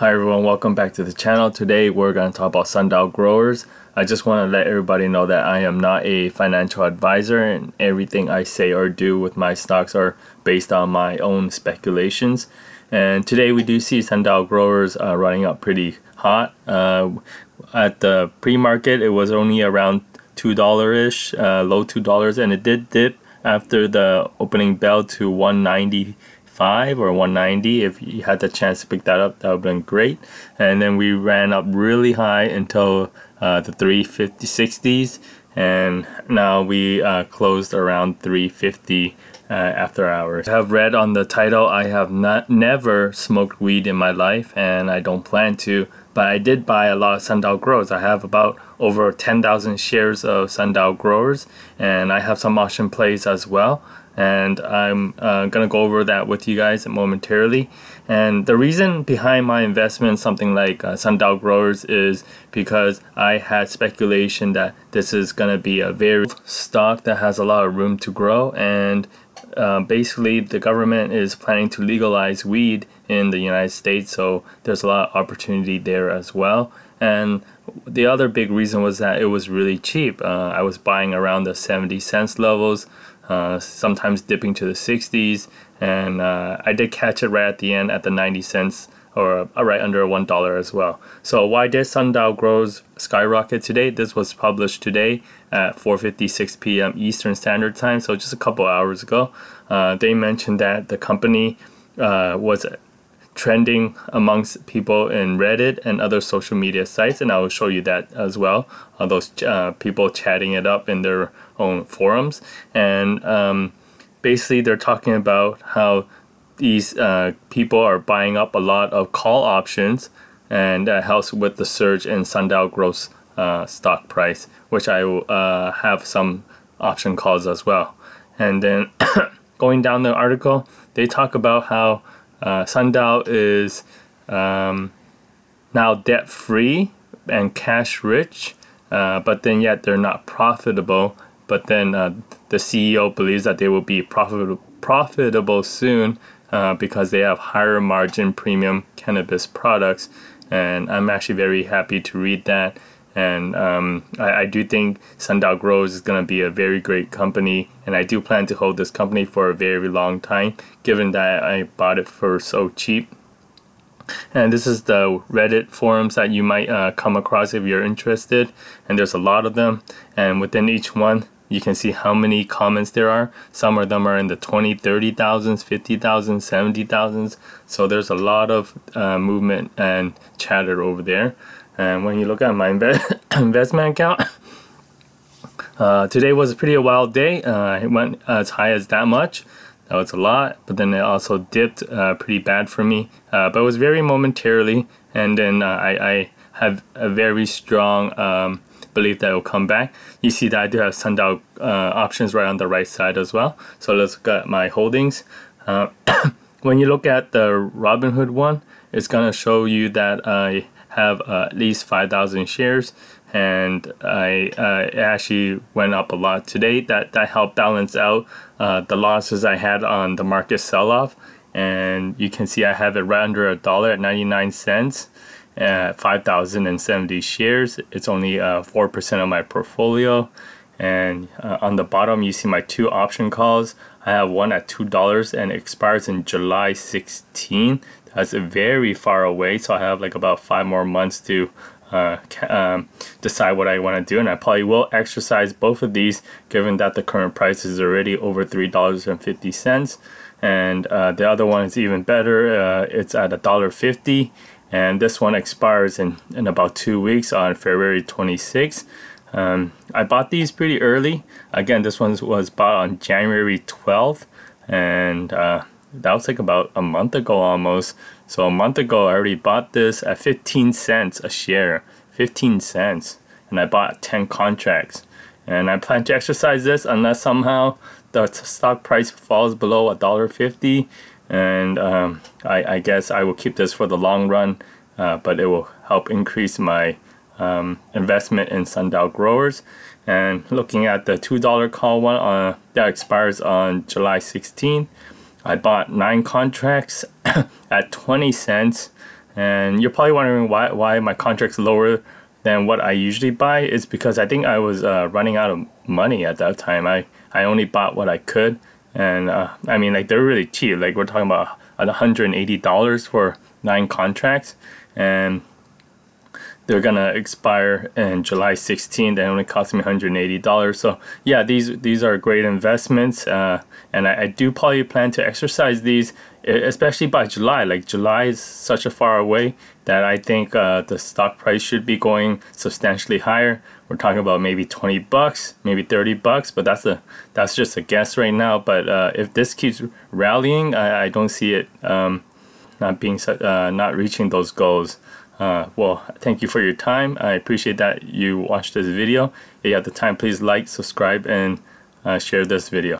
Hi everyone, welcome back to the channel. Today we're going to talk about sundial growers. I just want to let everybody know that I am not a financial advisor and everything I say or do with my stocks are based on my own speculations. And today we do see sundial growers uh, running up pretty hot. Uh, at the pre-market it was only around $2-ish, uh, low $2 and it did dip after the opening bell to 190 or 190 if you had the chance to pick that up that would have been great and then we ran up really high until uh, the 350 60s and now we uh, closed around 350 uh, after hours. I have read on the title I have not never smoked weed in my life and I don't plan to but I did buy a lot of sundial growers. I have about over 10,000 shares of sundial growers and I have some option plays as well and I'm uh, gonna go over that with you guys momentarily. And the reason behind my investment in something like uh, sundial growers is because I had speculation that this is gonna be a very stock that has a lot of room to grow. And uh, basically the government is planning to legalize weed in the United States so there's a lot of opportunity there as well. And the other big reason was that it was really cheap. Uh, I was buying around the 70 cents levels uh, sometimes dipping to the 60s. And uh, I did catch it right at the end at the 90 cents or uh, right under $1 as well. So why did Sundial Growers skyrocket today? This was published today at 4.56 p.m. Eastern Standard Time, so just a couple hours ago. Uh, they mentioned that the company uh, was trending amongst people in Reddit and other social media sites, and I will show you that as well. Uh, those uh, people chatting it up in their own forums, and um, basically they're talking about how these uh, people are buying up a lot of call options, and that helps with the surge in Sundial Growers uh, stock price, which I will uh, have some option calls as well. And then going down the article, they talk about how uh, Sundial is um, now debt free and cash rich, uh, but then yet they're not profitable. But then uh, the CEO believes that they will be profitable profitable soon uh, because they have higher margin premium cannabis products. And I'm actually very happy to read that. And um, I, I, do think Sundial Growers is going to be a very great company. And I do plan to hold this company for a very long time, given that I bought it for so cheap. And this is the Reddit forums that you might uh, come across if you're interested. And there's a lot of them. And within each one, you can see how many comments there are. Some of them are in the 20, 30,000s, 50,000s, 70,000s. So there's a lot of uh, movement and chatter over there. And when you look at my investment account, uh, today was a pretty wild day. Uh, it went as high as that much. That was a lot, but then it also dipped uh, pretty bad for me. Uh, but it was very momentarily, and then uh, I, I, have a very strong um, belief that it will come back. You see that I do have sundial uh, options right on the right side as well. So let's look at my holdings. when you look at the Robinhood one, it's gonna show you that have uh, at least 5,000 shares and I uh, actually went up a lot today. That that helped balance out uh, the losses I had on the market sell-off. And you can see I have it right under a dollar at 99 cents at 5,070 shares. It's only 4% uh, of my portfolio. And uh, on the bottom, you see my two option calls. I have one at $2 and expires in July 16. That's very far away, so I have like about five more months to uh, um, decide what I want to do, and I probably will exercise both of these given that the current price is already over $3.50. And uh, the other one is even better, uh, it's at $1.50, and this one expires in, in about two weeks on February 26th. Um, I bought these pretty early. Again, this one was bought on January 12th, and uh, that was like about a month ago almost. So a month ago, I already bought this at 15 cents a share, 15 cents, and I bought 10 contracts. And I plan to exercise this unless somehow the stock price falls below a dollar fifty, and um, I, I, guess I will keep this for the long run. Uh, but it will help increase my um, investment in sundial growers. And looking at the two dollar call one uh, that expires on July 16th. I bought nine contracts at 20 cents And you're probably wondering why why my contract's lower than what I usually buy. It's because I think I was uh, running out of money at that time. I I only bought what I could, and uh, I mean like they're really cheap. Like we're talking about $180 for nine contracts, and they're gonna expire in July 16th. They only cost me $180. So yeah, these these are great investments, uh, and I, I, do probably plan to exercise these, especially by July. Like July is such a far away that I think uh, the stock price should be going substantially higher. We're talking about maybe 20 bucks, maybe 30 bucks, but that's a that's just a guess right now. But uh, if this keeps rallying, I, I don't see it um, not being uh, not reaching those goals. Uh, well, thank you for your time. I appreciate that you watched this video. If you have the time, please like, subscribe, and uh, share this video.